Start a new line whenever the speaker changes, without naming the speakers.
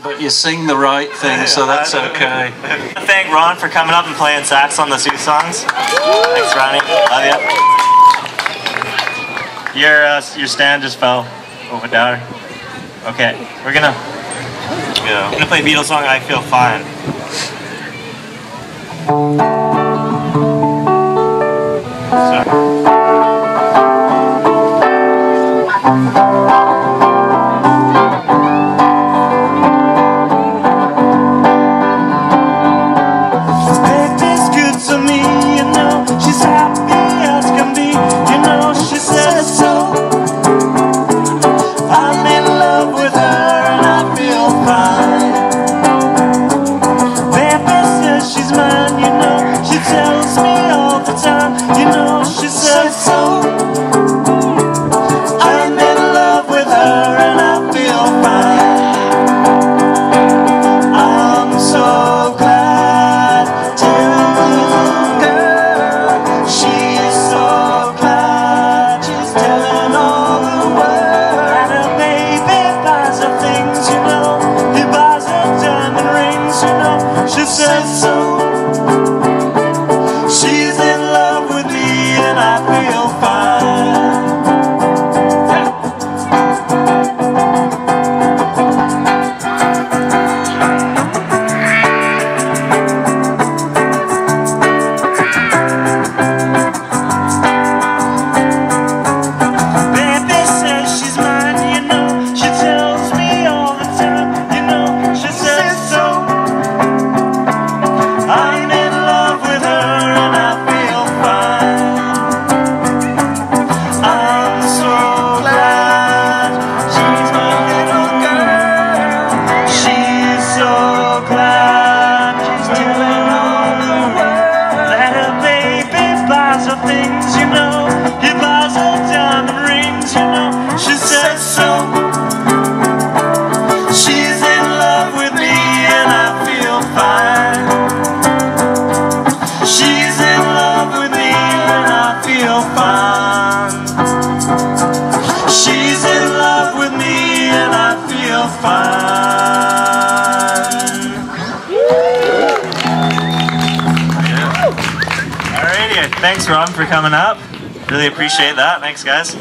But you sing the right thing, so that's okay.
Thank Ron for coming up and playing sax on the Sioux songs. Thanks, Ronnie. Love you. Your uh, your stand just fell over there. Okay, we're gonna yeah. we're gonna play Beatles song. I feel fine.
She things, you know. He buys her diamond rings, you know. She says so. She's in love with me and I feel fine. She's in love with me and I feel fine. She's in love with me and I feel fine.
Thanks, Ron, for coming up. Really appreciate that. Thanks, guys.